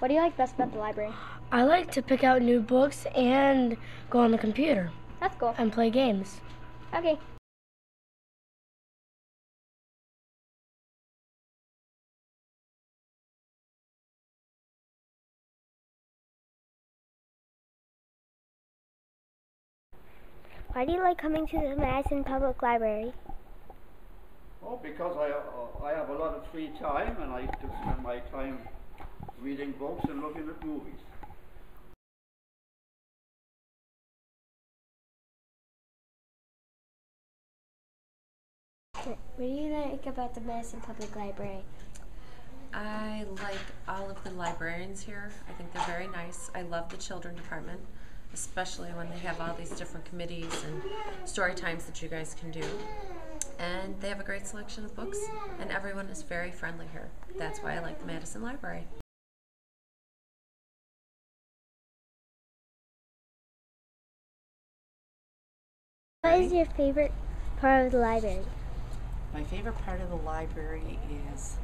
What do you like best about the library? I like to pick out new books and go on the computer That's cool. and play games. Okay. Why do you like coming to the Madison Public Library? Oh, because I, uh, I have a lot of free time and I like to spend my time reading books and looking at movies. What do you like about the Madison Public Library? I like all of the librarians here. I think they're very nice. I love the children department, especially when they have all these different committees and story times that you guys can do. And they have a great selection of books, and everyone is very friendly here. That's why I like the Madison Library. What is your favorite part of the library? My favorite part of the library is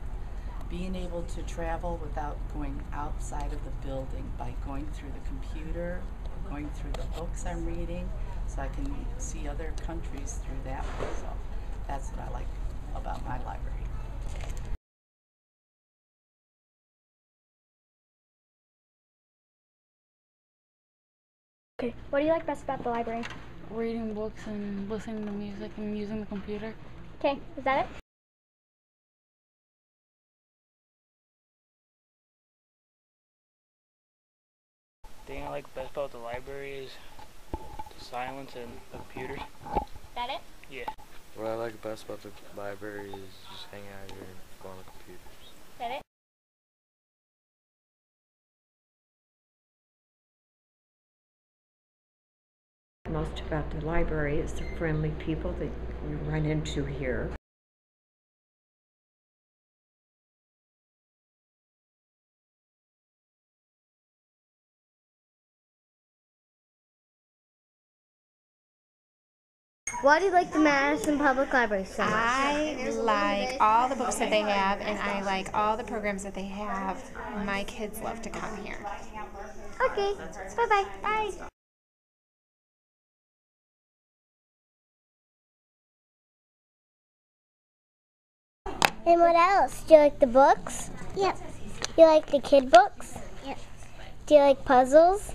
being able to travel without going outside of the building by going through the computer, going through the books I'm reading, so I can see other countries through that. So that's what I like about my library. Okay. What do you like best about the library? Reading books and listening to music and using the computer. Okay, is that it? thing I like best about the library is the silence and the computers. That it? Yeah. What I like best about the library is just hanging out here Most about the library is the friendly people that we run into here. Why do you like the Madison Public Library so much? I like all the books that they have, and I like all the programs that they have. My kids love to come here. Okay. Bye-bye. Bye. And what else? Do you like the books? Yep. You like the kid books? Yep. Do you like puzzles?